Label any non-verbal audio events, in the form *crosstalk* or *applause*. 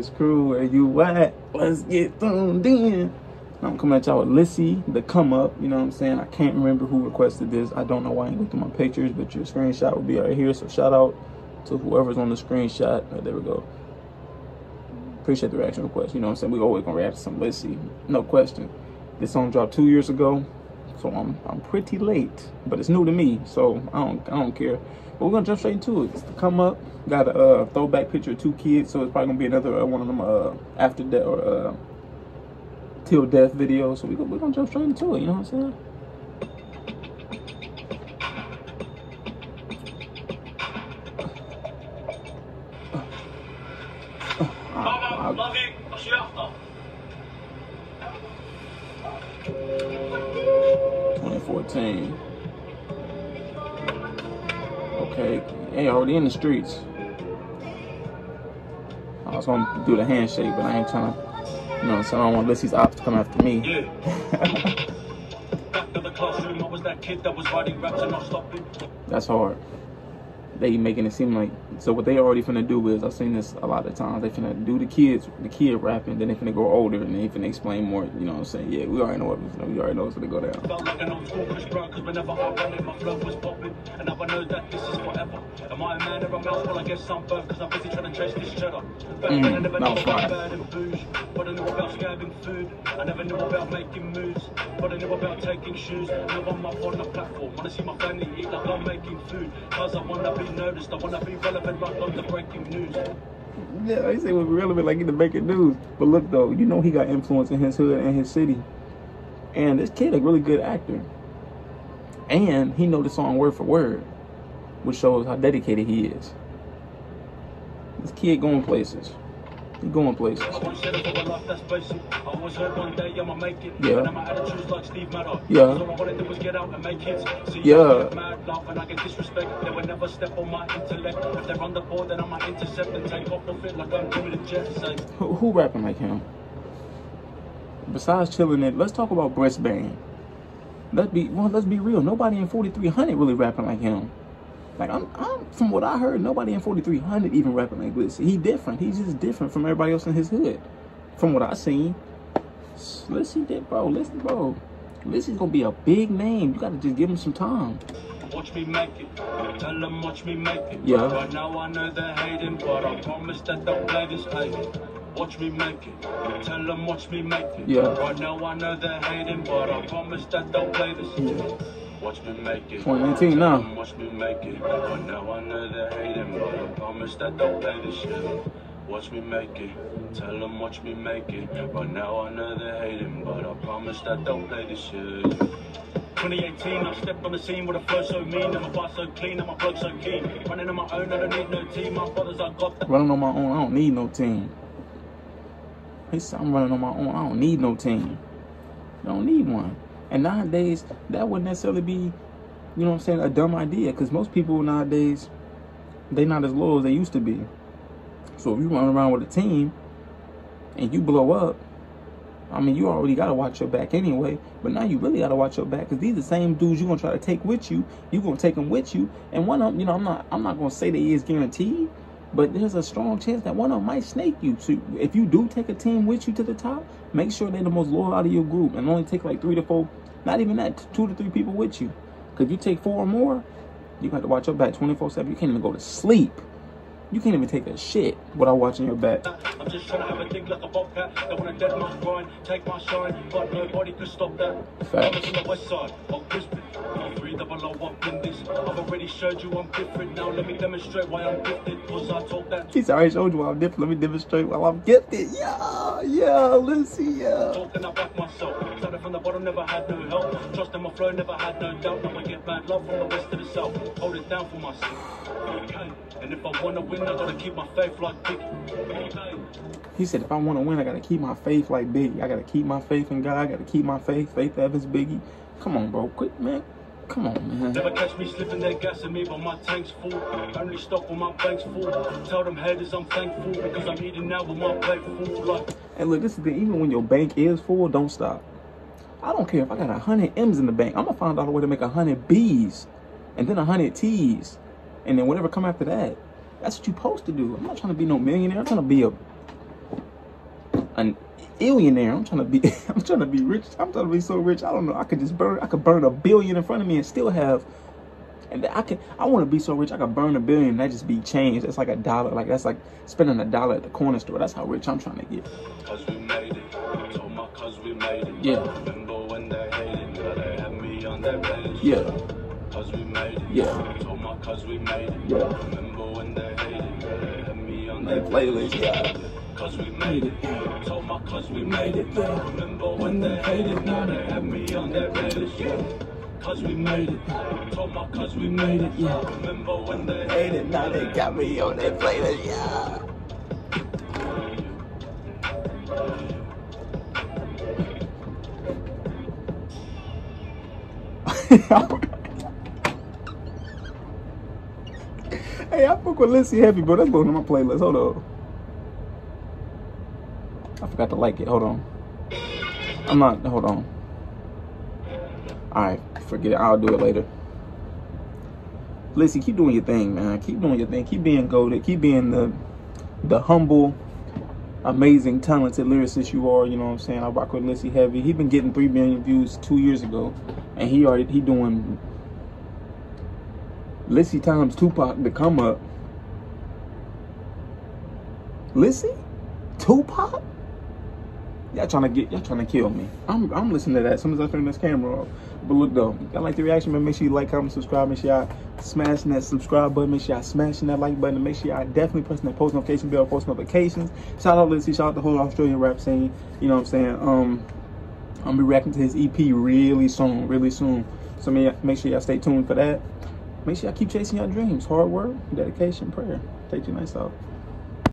Vegas crew, where you at? Let's get tuned in. I'm coming at y'all with Lisi, the come up. You know what I'm saying? I can't remember who requested this. I don't know why I ain't looked at my pictures, but your screenshot will be right here. So shout out to whoever's on the screenshot. Oh, there we go. Appreciate the reaction request. You know what I'm saying? We always gonna react to some Lisi, no question. This song dropped two years ago, so I'm, I'm pretty late, but it's new to me, so I don't, I don't care. But we're gonna jump straight into it. It's the come up. Got a uh, throwback picture of two kids, so it's probably gonna be another uh, one of them uh, after death or uh, till death video. So we go, we're gonna jump straight into it. You know what I'm saying? 14. Okay, hey, already in the streets. I was gonna do the handshake, but I ain't trying to, you know, so I don't want to let these come after me. Yeah. That's hard. They making it seem like so. What they already finna do is I've seen this a lot of times. They finna do the kids, the kid rapping, then they finna go older and they finna explain more. You know what I'm saying? Yeah, we already know what we already know what's gonna go down. Felt like an old school Chris Brown, cause whenever I ran it, my flow was popping. And now I know that this is forever. Am I a man or a mouse? Well, I guess I'm both, cause I'm busy trying to chase this cheddar. Back then, I Mm, never that knew was about fire. bad and booze. But I knew about scabbing food. I never knew about making moves. But I knew about taking shoes. Now I'm up on the platform. Wanna see my family eat like I'm making food. Cause I wanna be noticed. I wanna be relevant, like on the breaking news. Yeah, they say it was relevant, like in the making news. But look though, you know he got influence in his hood and his city, and this kid a really good actor, and he know the song word for word, which shows how dedicated he is. This kid going places. He going places. I won't settle for a life that's basic. I always heard one day I'ma make it. Yeah. Now my attitude's like Steve Maddox. Yeah. All I wanna do was get out and make hits. See, Yeah. I get mad laugh and I get disrespect. They will never step on my intellect. If they're on the board, then I might intercept and take off the fit like I'm Jimmy the Jet. Say, Who, who rapping like him? Besides chilling it, let's talk about breast band. Let's be well. Let's be real. Nobody in 4300 really rapping like him. Like I'm, I'm from what I heard, nobody in 4300 even rapping like this. He different. He's just different from everybody else in his hood. From what I seen. Listen, did bro. Listen, bro. Lisi's gonna be a big name. You gotta just give him some time. watch me make it. Tell them watch me make it. Yeah. Right now I know they're hating, but I promise that they'll play this hate. Watch me make it. Tell them watch me make it. Yeah. Right now I know they're hating, but I promise that they'll play this. Watch me make it. 2019 now. Tell 'em Watch me make it. Now I know they're hating, but I promise that they'll play this shit. Watch me make it. Tell them watch me make it. Right now I know they're hating, but I promise that they'll play this shit. 2018, I stepped on the scene with a flow so mean, and my bar so clean, and my plug so keen. Running on my own, I don't need no team. My brothers, I got that. Running on my own, I don't need no team. He said, I'm running on my own, I don't need no team. Don't need one. And nowadays, that wouldn't necessarily be, you know what I'm saying, a dumb idea. Because most people nowadays, they're not as loyal as they used to be. So if you run around with a team and you blow up, I mean, you already got to watch your back anyway. But now you really got to watch your back because these are the same dudes you're going to try to take with you. You're going to take them with you. And one of them, you know, I'm not, I'm not going to say that he is guaranteed. But there's a strong chance that one of them might snake you. So if you do take a team with you to the top, make sure they're the most loyal out of your group and only take like three to four, not even that, two to three people with you. Because if you take four or more, you got to watch your back 24 7. You can't even go to sleep. You can't even take a shit without watching your back. I'm just trying to have a dig like a bobcat. They wanna dead my grind, take my shine, but nobody could stop that. Facts. I'm from the west side of Brisbane. I'm three double O up in this. I've already showed you I'm different. Now let me demonstrate why I'm gifted. Cause I talk that He said, I already showed you why I'm different. Let me demonstrate while I'm gifted. Yeah, yeah, let's see, yeah. talk and I back myself. Started from the bottom, never had no help. Trust in my flow, never had no doubt. Now I get mad love from the west to the south. Hold it down for myself. Okay. And if I wanna win, I gotta keep my faith like Biggie. He said, if I want to win, I got to keep my faith like Biggie. I got to keep my faith in God. I got to keep my faith. Faith Evans, Biggie. Come on, bro. Quit, man. Come on, man. Never catch me slipping, they're gassing me, but my tank's full. Only stop when my bank's full. Tell them haters I'm thankful because I'm eating now with my plate full. Like, And look, this is the even when your bank is full, don't stop. I don't care if I got a hundred M's in the bank. I'm gonna find out a way to make a hundred B's, and then a hundred T's, and then whatever come after that. That's what you're supposed to do. I'm not trying to be no millionaire. I'm trying to be a an billionaire. I'm trying to be *laughs* I'm trying to be rich. I'm trying to be so rich. I don't know. I could just burn I could burn a billion in front of me and still have and I can I want to be so rich I could burn a billion and that just be changed. That's like a dollar. Like that's like spending a dollar at the corner store. That's how rich I'm trying to get. Cause we made it. Told my cause we made it. Yeah. Remember when they hated, but they had me on their playlist. Yeah. Cause we made it. Yeah. Told my cause we made it. Yeah. Playlist, yeah. Cause we made it. Told my cause we made it. Remember when they hated, now they had me on their playlist. Yeah. Cause we made it. Told my cause we made it. Yeah. Remember when they Hate it, now they got me on their playlist, yeah. *laughs* hey, I fuck with Lisi Heavy, bro. That's going on my playlist. Hold on. I forgot to like it. Hold on. I'm not. Hold on. All right, forget it. I'll do it later. Lisi, keep doing your thing, man. Keep doing your thing. Keep being goaded. Keep being the the humble, amazing, talented lyricist you are. You know what I'm saying? I rock with Lisi Heavy. He been getting three million views two years ago, and he already he doing Lisi times Tupac to come up. Lisi, Tupac. Y'all trying to get y'all trying to kill me. I'm I'm listening to that as soon as I turn this camera off. But look though, y'all like the reaction, man. Make sure you like, comment, subscribe. Make sure y'all smashing that subscribe button. Make sure y'all smashing that like button. Make sure y'all definitely pressing that post notification bell, post notifications. Shout out Lisi, shout out the whole Australian rap scene. You know what I'm saying? Um, I'm be reacting to his EP really soon, really soon. So make sure y'all stay tuned for that. Make sure y'all keep chasing your dreams. Hard work, dedication, prayer. Take your nights off.